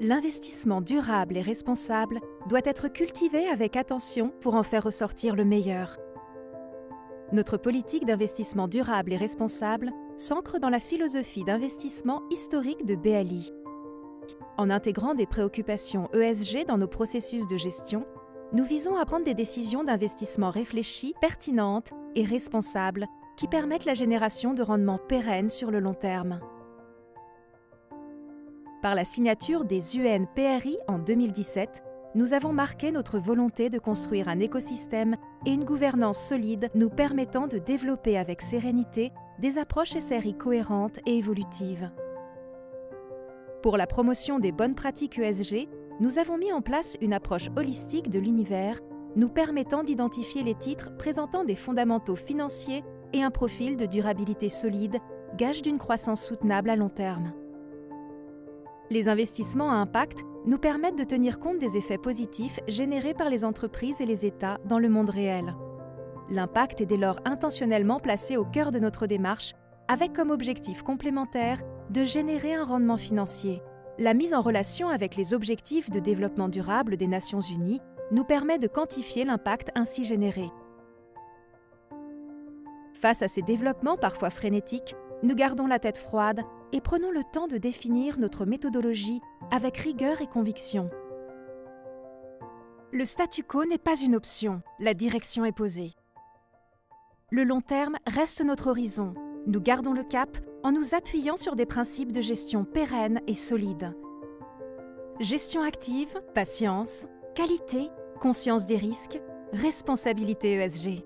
L'investissement durable et responsable doit être cultivé avec attention pour en faire ressortir le meilleur. Notre politique d'investissement durable et responsable s'ancre dans la philosophie d'investissement historique de BALI. En intégrant des préoccupations ESG dans nos processus de gestion, nous visons à prendre des décisions d'investissement réfléchies, pertinentes et responsables qui permettent la génération de rendements pérennes sur le long terme. Par la signature des UN PRI en 2017, nous avons marqué notre volonté de construire un écosystème et une gouvernance solide nous permettant de développer avec sérénité des approches SRI cohérentes et évolutives. Pour la promotion des bonnes pratiques ESG, nous avons mis en place une approche holistique de l'univers, nous permettant d'identifier les titres présentant des fondamentaux financiers et un profil de durabilité solide, gage d'une croissance soutenable à long terme. Les investissements à impact nous permettent de tenir compte des effets positifs générés par les entreprises et les États dans le monde réel. L'impact est dès lors intentionnellement placé au cœur de notre démarche, avec comme objectif complémentaire de générer un rendement financier. La mise en relation avec les objectifs de développement durable des Nations Unies nous permet de quantifier l'impact ainsi généré. Face à ces développements parfois frénétiques, nous gardons la tête froide et prenons le temps de définir notre méthodologie avec rigueur et conviction. Le statu quo n'est pas une option, la direction est posée. Le long terme reste notre horizon. Nous gardons le cap en nous appuyant sur des principes de gestion pérennes et solides. Gestion active, patience, qualité, conscience des risques, responsabilité ESG.